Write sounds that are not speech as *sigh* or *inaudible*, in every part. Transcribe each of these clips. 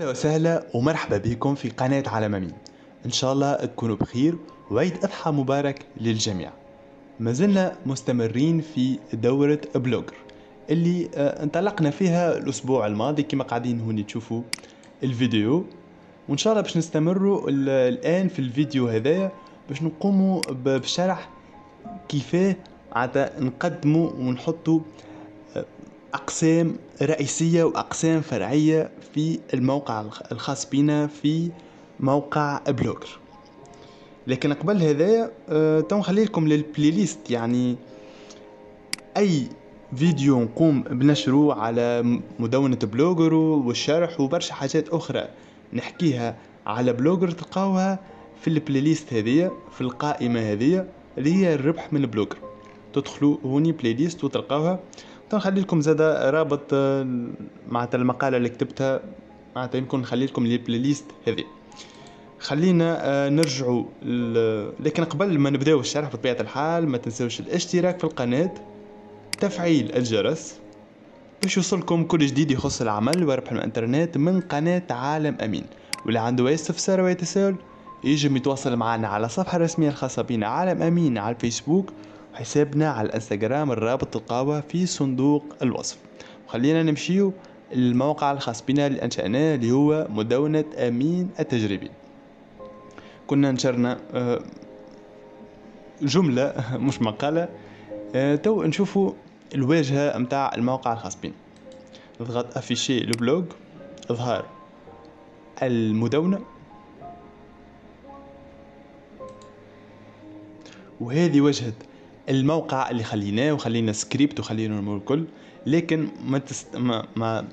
أهلا وسهلا ومرحبا بكم في قناة عالم أمين. إن شاء الله تكونوا بخير وعيد أضحى مبارك للجميع. ما زلنا مستمرين في دورة بلوجر اللي آه، انطلقنا فيها الأسبوع الماضي. كما قاعدين هوني تشوفوا الفيديو. وإن شاء الله باش نستمروا ال- الآن في الفيديو هذايا باش نقوموا بشرح كيفاه عاد نقدموا ونحطوا أقسام رئيسية وأقسام فرعية في الموقع الخ- الخاص بنا في موقع بلوجر. لكن قبل هذا آه، تو نخلي لكم لل playlist يعني أي فيديو نقوم بنشره على مدونة بلوجر والشرح وبرشا حاجات أخرى نحكيها على بلوجر تلقاوها في ال playlist هذية في القائمة هذية اللي هي الربح من بلوجر. تدخلوا هوني playlist وتلقاوها. نخلي لكم زادا رابط آه، معناتها المقالة اللي كتبتها معناتها يمكن نخلي لكم ال playlist هذه خلينا آه، نرجعوا. لكن قبل ما نبداو الشرح بطبيعة الحال ما تنسوش الاشتراك في القناة تفعيل الجرس باش يوصلكم كل جديد يخص العمل وربح الانترنت من قناة عالم أمين واللي عنده أي استفسار واي تساؤل يجم يتواصل معنا على الصفحة الرسمية الخاصة بنا عالم أمين على الفيسبوك وحسابنا على الانستغرام الرابط تلقاوه في صندوق الوصف. وخلينا نمشيو الموقع الخاص بنا اللي أنشأناه اللي هو مدونة أمين التجريبي. كنا نشرنا آه، جملة *laughs* مش مقالة. آه، تو نشوفوا الواجهة متاع الموقع الخاص بنا. نضغط afficher le blog إظهار المدونة. وهذه واجهة الموقع اللي خليناه وخلينا سكريبت وخلينا الأمور الكل لكن ما تست... ما, ما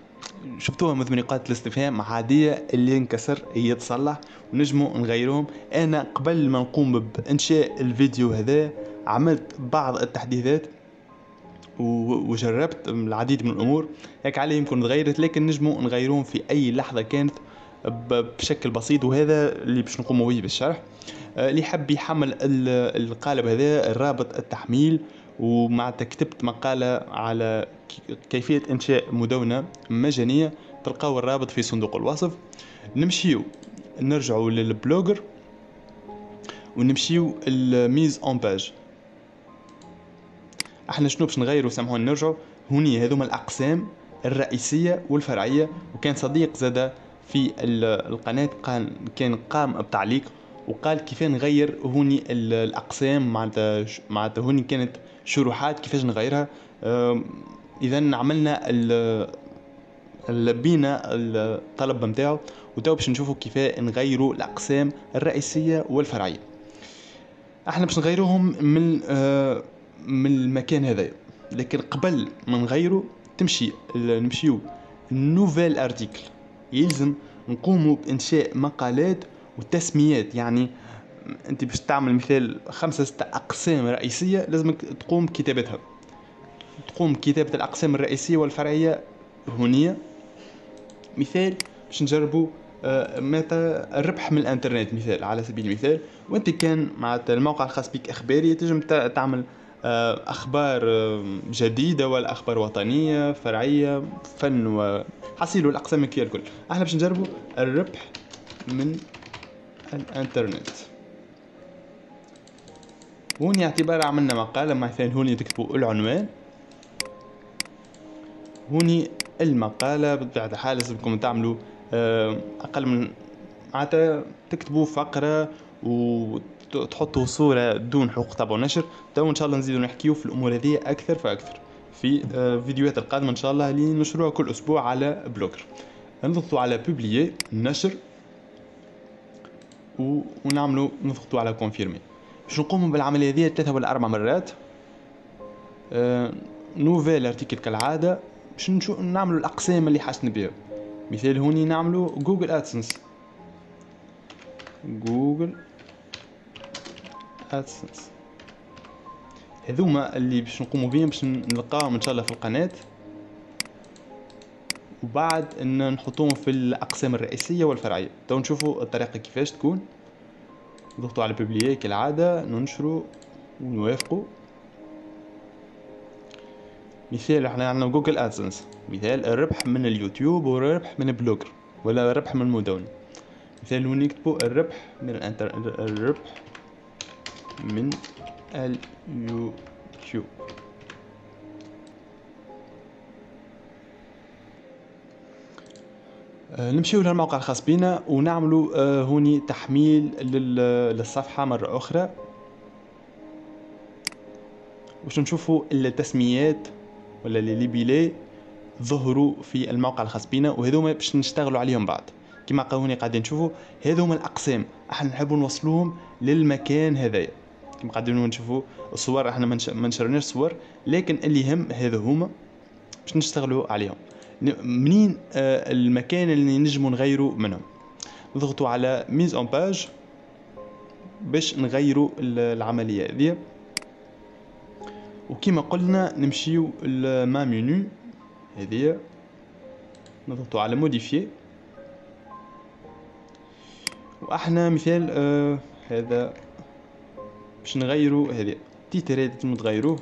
شفتوها مثل نقاط الاستفهام عادية اللي ينكسر يتصلح ونجموا نغيرهم أنا قبل ما نقوم بإنشاء الفيديو هذا عملت بعض التحديثات وجربت العديد من الأمور. هيك عليه يمكن تغيرت لكن نجموا نغيرهم في أي لحظة كانت. بشكل بسيط وهذا اللي باش نقوم به بالشرح. آه، اللي حب يحمل ال- القالب هذا الرابط التحميل ومعناتها كتبت مقالة على كيفية إنشاء مدونة مجانية تلقاو الرابط في صندوق الوصف. نمشيو نرجعوا للبلوجر ونمشيو ال mise en page أحنا شنو باش نغيروا سامحوني نرجعوا هوني هذوما الأقسام الرئيسية والفرعية. وكان صديق زاد في ال- القناة كان قام بتعليق وقال كيف نغير هوني ال- الأقسام معناتها هوني كانت شروحات كيفاش نغيرها. اذا عملنا لبينا الطلب نتاعو وتو باش نشوفوا كيف نغيروا الأقسام الرئيسية والفرعية. أحنا باش نغيروهم من آه، من المكان هذا. لكن قبل ما نغيرو تمشي نمشيو nouvel article يلزم نقوموا بإنشاء مقالات وتسميات. يعني أنت باش تعمل مثال خمسة ستة أقسام رئيسية لازمك تقوم بكتابتها. تقوم بكتابة الأقسام الرئيسية والفرعية هونية. مثال باش نجربوا آه، متى الربح من الإنترنت مثال على سبيل المثال. وإنت كان مع الموقع الخاص بك إخباري تنجم تعمل آه، أخبار آه، جديدة ولا أخبار وطنية فرعية فن وحصيل الاقسام الكبيره الكل. إحنا باش نجربوا الربح من الإنترنت. هوني اعتبار عملنا مقالة مثلا هوني تكتبوا العنوان. هوني المقالة بطبيعة الحال لازمكم تعملوا أقل من معناتها تكتبوا فقرة وتحطوا صورة دون حقوق طبع ونشر. تو إن شاء الله نزيدوا نحكيو في الأمور هذه أكثر فأكثر. في آه، فيديوهات القادمة إن شاء الله اللي نشروها كل أسبوع على بلوجر نضغطوا على publier نشر ونعملوا نضغطوا على confirmer باش نقوموا بالعملية هذه ثلاثة ولا أربع مرات آه، nouvel article كالعادة باش نشوف نعملوا الأقسام اللي حاجتنا بها مثال هوني نعملوا جوجل ادسنس جوجل ادسنس هذوما اللي باش نقوموا بهم باش نلقاهم إن شاء الله في القناة. وبعد إن نحطوهم في الأقسام الرئيسية والفرعية. تو نشوفوا الطريقة كيفاش تكون. نضغطوا على publier كالعادة ننشروا ونوافقوا. مثال إحنا عندنا جوجل أدسنس. مثال الربح من اليوتيوب والربح من بلوجر ولا الربح من المدونة مثال هون نكتبو الربح من الانتر الربح من اليوتيوب. آه، نمشيو للموقع الخاص بنا ونعملو آه، هوني تحميل للصفحة مرة أخرى. باش نشوفوا التسميات ولا لي ليبيلي ظهروا في الموقع الخاص بنا وهذوما باش نشتغلوا عليهم بعد كما قاوني قاعدين نشوفوا هذوما الأقسام. إحنا نحبوا نوصلوهم للمكان هذايا. كما قاعدين نشوفوا الصور إحنا ما نشرناش صور لكن اللي يهم هذا هما باش نشتغلوا عليهم. منين آه المكان اللي نجموا نغيروا منهم؟ نضغطوا على mise en page باش نغيروا العملية هذه. وكما قلنا نمشيو لما منيو هذه. نضغطوا على modifier وإحنا مثال آه هذا باش نغيرو هذه تيتر هذا تغيروه.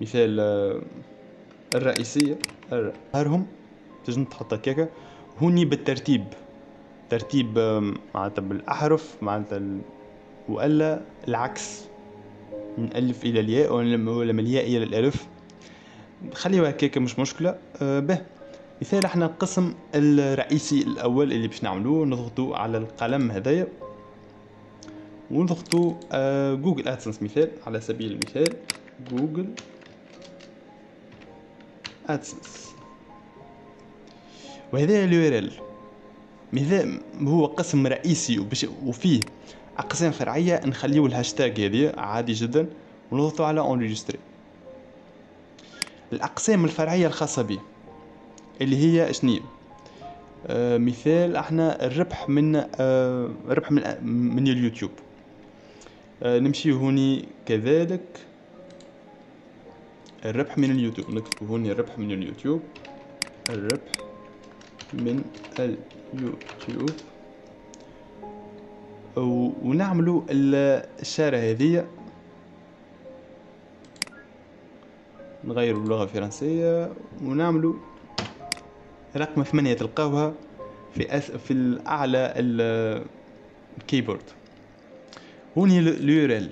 مثال آه الرئيسية هارهم تجم تحط هكاكا. هوني بالترتيب ترتيب آه معناتها بالأحرف معناتها ال... وإلا العكس من ألف إلى الياء ولا من الياء إلى الألف. خليها هكاك مش مشكلة. أه به. مثال إحنا القسم الرئيسي الأول اللي باش نعملوه نضغطو على القلم هذايا. ونضغطو أه جوجل ادسنس مثال على سبيل المثال جوجل ادسنس وهذا ال URL هو قسم رئيسي وفيه أقسام فرعية نخليو الهاشتاج هذه عادي جدا ونضغطوا على enregistrer الأقسام الفرعية الخاصة به اللي هي شنو آه مثال إحنا الربح من آه الربح من من اليوتيوب. آه نمشي هوني كذلك. الربح من اليوتيوب نكتب هوني الربح من اليوتيوب. الربح من اليوتيوب. ونعملوا الشارة هذه نغيروا اللغة الفرنسية. ونعملوا رقم ثمانية تلقاوها في أس في الأعلى ال keyboard. هوني ال URL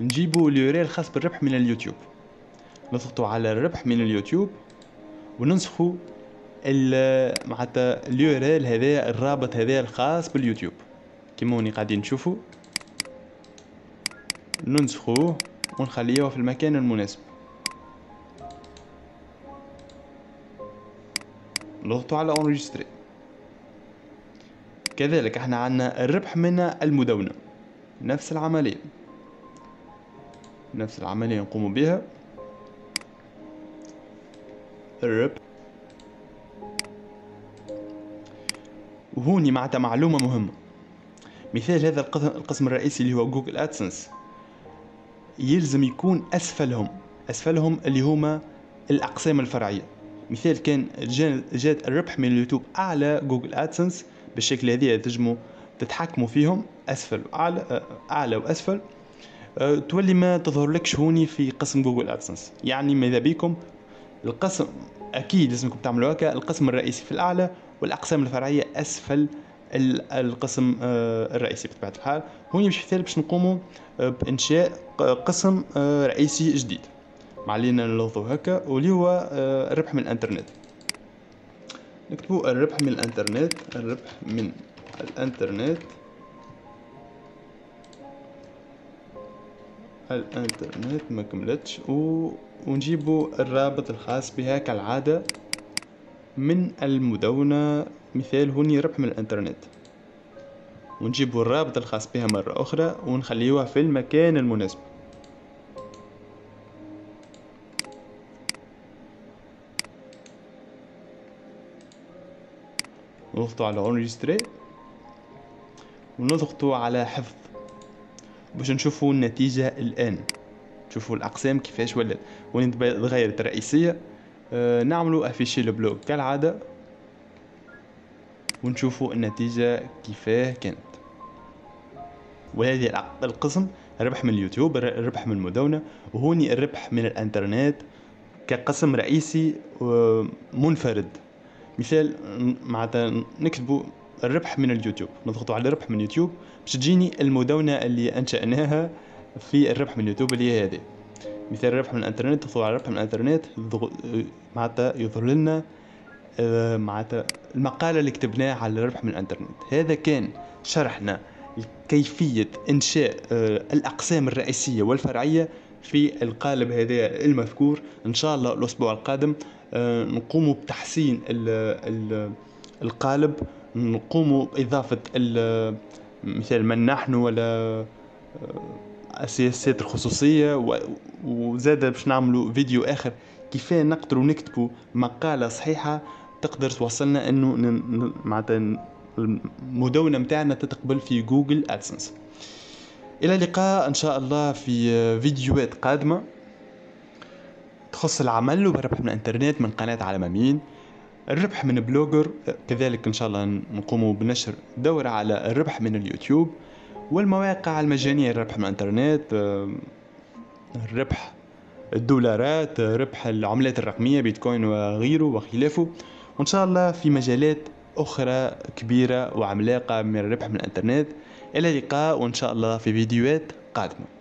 نجيبوا ال URL خاص بالربح من اليوتيوب. نضغطوا على الربح من اليوتيوب وننسخوا معناتها ال URL هذا الرابط هذا الخاص باليوتيوب. كيما هوني قاعدين تشوفوا ننسخوه ونخليه في المكان المناسب. نضغطوا على انريجستري كذلك إحنا عندنا الربح من المدونة. نفس العملية. نفس العملية نقوم بها. الربح. وهوني معناتها معلومة مهمة. مثال هذا القسم الرئيسي اللي هو جوجل أدسنس. يلزم يكون أسفلهم. أسفلهم اللي هما الأقسام الفرعية. مثال كان جات الربح من اليوتيوب أعلى جوجل أدسنس بالشكل هذه تجموا تتحكموا فيهم أسفل واعلى أعلى وأسفل. أه، تولي ما تظهر لكش هوني في قسم جوجل أدسنس. يعني ماذا بيكم؟ القسم أكيد لازمكم تعملوا هكا القسم الرئيسي في الأعلى والأقسام الفرعية أسفل القسم آه، الرئيسي بطبيعة الحال. هون مش مثال باش نقوموا آه، بإنشاء قسم رئيسي جديد. ما علينا نلوظو هكا واللي هو الربح من الإنترنت. نكتبوا الربح من الانترنت الربح من الانترنت. الانترنت ما كملتش و... ونجيبوا الرابط الخاص بها كالعادة من المدونة. مثال هوني ربح من الانترنت. ونجيبوا الرابط الخاص بها مرة أخرى ونخليوها في المكان المناسب. نضغطوا على انريستري ونضغطوا على حفظ باش نشوفوا النتيجة الآن. شوفوا الأقسام كيفاش ولات. وين تغيرت الرئيسية آه نعملوا afficher ال blog كالعادة ونشوفوا النتيجة كيفاه كانت. وهذه القسم الربح من اليوتيوب الربح من المدونة وهوني الربح من الإنترنت كقسم رئيسي منفرد. مثال معناتها نكتبوا الربح من اليوتيوب نضغطوا على الربح من اليوتيوب باش تجيني المدونة اللي أنشأناها في الربح من اليوتيوب اللي هي هذه. مثال الربح من الإنترنت تضغطوا على الربح من الإنترنت معناتها يظهر لنا آه، معناتها المقالة اللي كتبناها على الربح من الإنترنت. هذا كان شرحنا كيفية إنشاء آه، الأقسام الرئيسية والفرعية في القالب هذا المذكور. إن شاء الله الأسبوع القادم آه، نقوم بتحسين القالب نقوم بإضافة مثال من نحن ولا السياسات الخصوصية وزاد باش نعملوا فيديو آخر كيف نقدروا نكتبوا مقالة صحيحة تقدر توصلنا إنه معناتها المدونة متاعنا تتقبل في جوجل ادسنس إلى اللقاء إن شاء الله في فيديوهات قادمة. تخص العمل والربح من الانترنت من قناة عالم أمين. الربح من بلوجر كذلك إن شاء الله نقوم بنشر دورة على الربح من اليوتيوب. والمواقع المجانية للربح من الانترنت الربح الدولارات ربح العملات الرقمية بيتكوين وغيره وخلافه. وإن شاء الله في مجالات أخرى كبيرة وعملاقة من الربح من الإنترنت. إلى اللقاء وإن شاء الله في فيديوهات قادمة.